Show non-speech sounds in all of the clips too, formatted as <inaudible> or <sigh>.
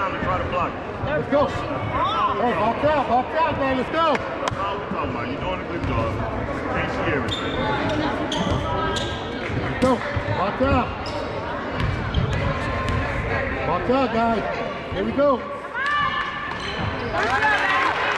time to try to block it. Let's go. Hey, box out, box out, man. Let's go. That's all we're talking about. You're doing a good job. Can't see everything. Let's go. Box out. Box out, guys. Here we go.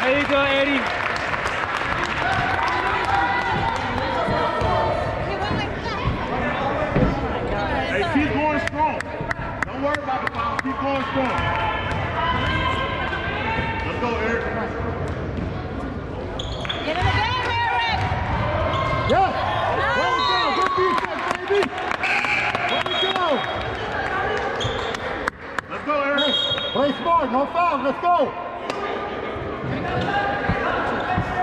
There you go, Eddie. Hey, keep going strong. Don't worry about the foul. Strong. Let's go, Eric. Get in the game, Eric! Yes. Let go. Good defense, baby. Let it go. Let's go, Eric. Play smart. No foul. Let's go.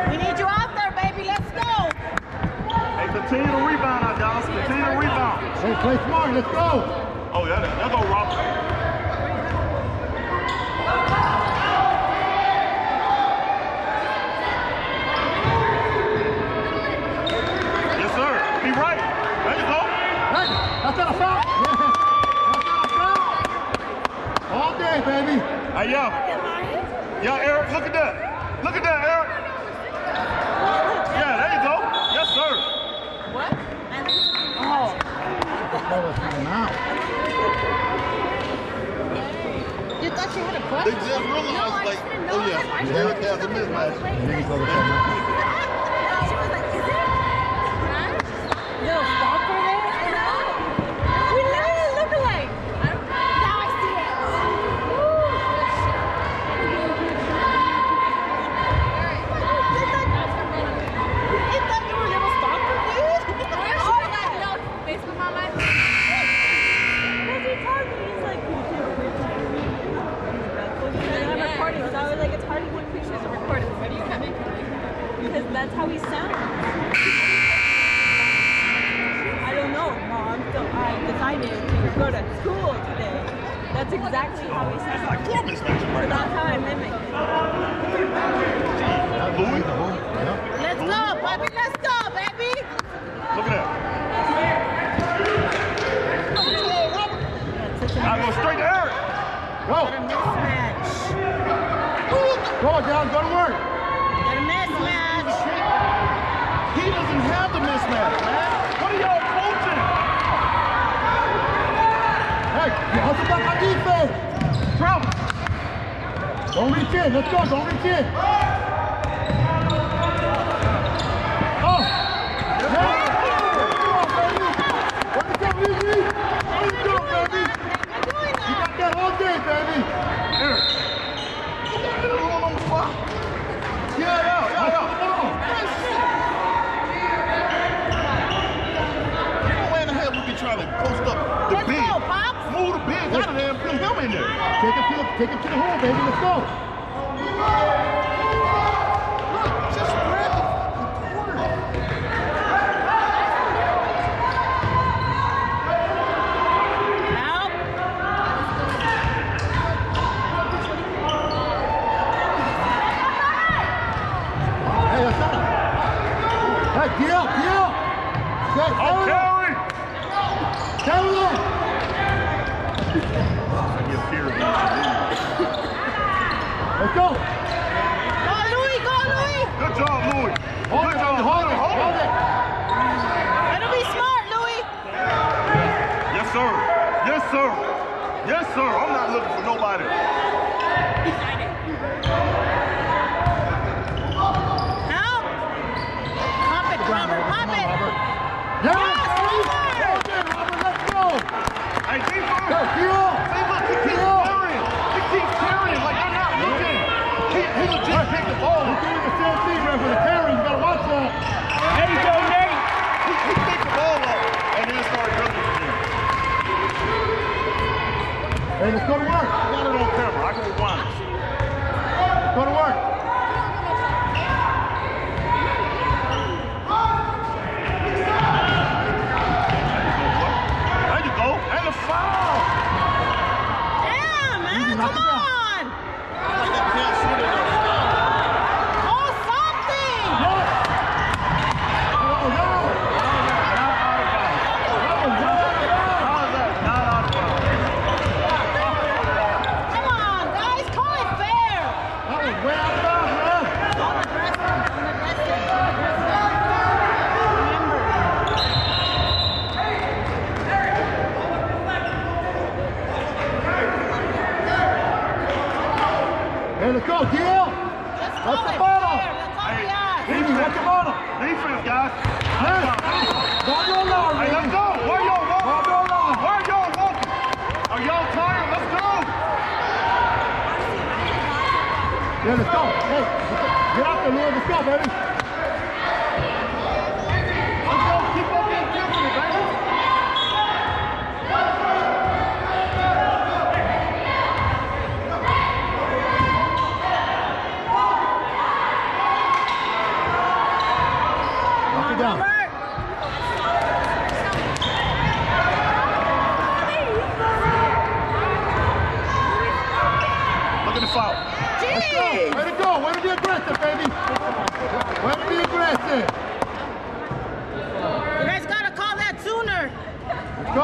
We need you out there, baby. Let's go! Hey, continue to rebound Dallas. Continue to rebound. Hey, play smart. Let's go. Oh, yeah, there go Robert. Yes, sir. Be right. There you go. Hey, that's not a foul. Yeah. That's not a foul. All day, baby. Hey, yo. Yo, Eric, look at that. Look at that, Eric. Yeah, there you go. Yes, sir. What? Oh. That was time out. You thought you had a They question? just realized, like, oh yeah, Eric has a mismatch. And then he goes to time out. Little stalker there? We literally look alike. Now I see it. You thought you were a little stalker, dude? Oh, that no, Facebook mama. Because he told me, he's like, I'm recording, so I was like, it's hard to put pictures of recording. Why do you come in? Because that's how he sounds. I don't know, Mom. So I decided to go to school today. That's exactly how he sounds. Like four mismatches So right now. that's how I mimic. Let's go, puppy. Let's go, baby. look at that. I go straight to Eric. Go. What a mismatch. Go, John. Go to work. What a mismatch. He doesn't have the mismatch, man. What are y'all Hey, you hustle back on defense. Travis. Don't reach in. Let's go. Don't reach in. Oh. Yeah. Come on, baby. Way to go, Lizzie. Way to go, baby. You got that all day, baby. Eric. You got the room on the spot. Yeah, yeah, yeah, yeah. Come on. You know, man, ahead we be trying to post up the Let's big. go, Pops. Move the big out of there and put him in there. Take it to the, take it to the hole, baby. Let's go. Look, just grab the fucking corner. Help. Hey, that's not. Hey, get up, get up. Get, Oh, carry it. Terry. Carry it. Give Terry the Let's go. Go, Louis. Go, Louis. Good job, Louis. Hold Good it, job. hold it, hold it. Better be smart, Louis. Yes, sir. Yes, sir. Yes, sir. I'm not looking for nobody. <laughs> Help. Pop it, Robert. Pop it. Yes, Yes, Robert. Robert. Hold it, Robert. Let's go. Hey, defense. Go, get up. See, look, he keeps Yeah. carrying. He keeps carrying like they're not looking. He, he legit picked the ball. He's doing the same thing, man, for the carry. You gotta watch that. There you go, Nate. He, he picked the ball up and then started dribbling again. Hey, let's go to work. I got it on camera. I can rewind it. To work. Go, baby.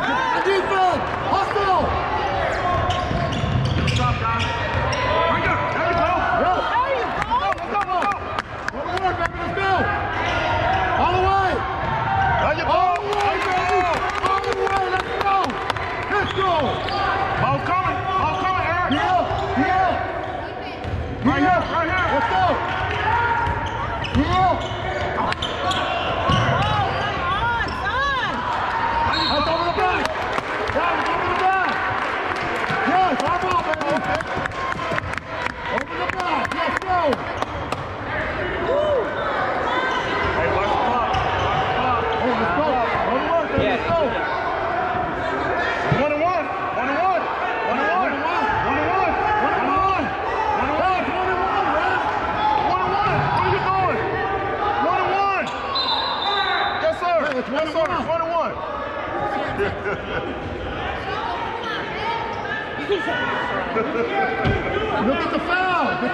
Catch it. And Hostile.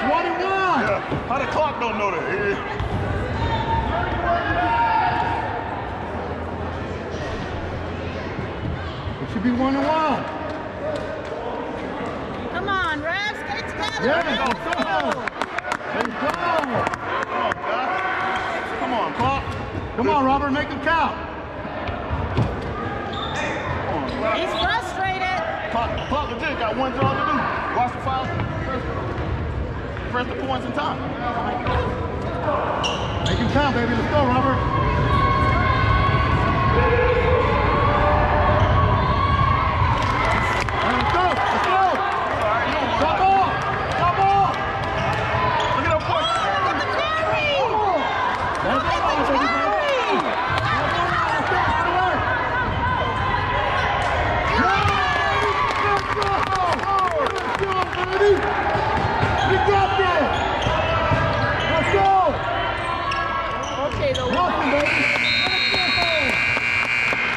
21. Yeah. How the clock don't know that? Eh? It should be one and one. Come on, refs, get it together. Yeah, go, come on. Let's go. Come on, clock. Come on, Robert, make them count. He's frustrated. Clock, clock legit got one job to do. Watch the file press the points in time. Make him count, baby. Let's go, Robert.